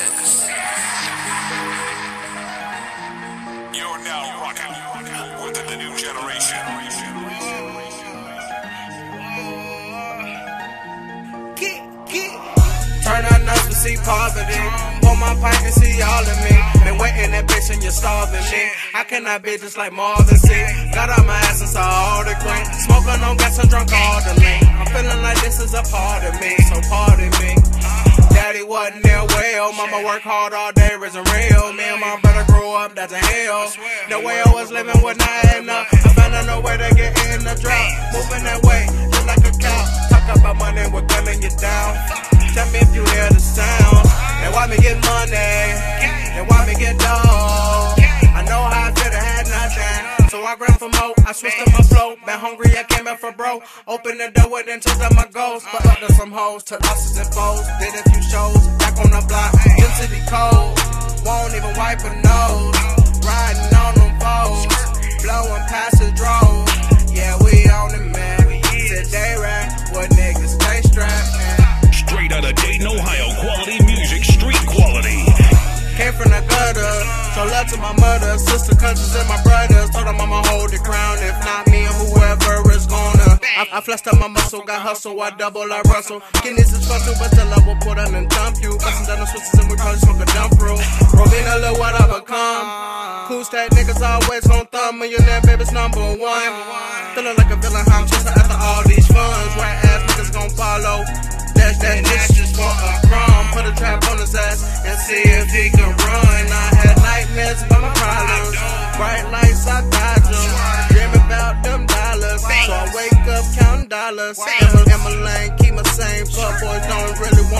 this. You're now rocking with the new generation. Turn our nose to see poverty my pipe and see all of me. Been waiting that bitch and you're starving me. I cannot be just like Marvin C. Got out my ass and saw all the green. Smoking on gas, and drunk all the lean. I'm feeling like this is a part of me, so pardon me. There. Mama work hard all day, isn't real. Me and my brother grew up, that's a hell. The way I was living was not enough. I found out no way to get in the drought. Moving that way, just like a cow. Talk about money, we're gunning you down. Tell me if you hear the sound. And why me get money? And why me get dough? I know how I to have nothing. So I grab for more, I switched up my flow. Been hungry, I came back for bro. Open the door and took out my goals. But up to some hoes, to losses and foes. Did a few shows, won't even wipe a nose. Riding on them foes, blowing past the drove. Yeah, we on it, man. Today, right? What niggas stay strapped, man. Straight out of Dayton, Ohio, quality music, street quality. Came from the gutter, so love to my mother, sister, cousins, and my brothers. Told them I'ma hold the crown, if not me or whoever is gonna. I, I flexed up my muscle, got hustle, I double, I rustle. Kidneys is but still I will put on and dump you. Bustin' down the switches and we probably smoke a dump roll. Always gon' thumb millionaire, baby's number one. Feeling like a villain, I'm chasing after all these funds. Right ass niggas gon' follow. Dash that dash just for a crumb. Put a trap on his ass and see if he can run. I had nightmares about my problems. Bright lights, I dodge them. Dream about them dollars. So I wake up counting dollars. Emma, Emma Lane, keep my same. Fuck boys don't really want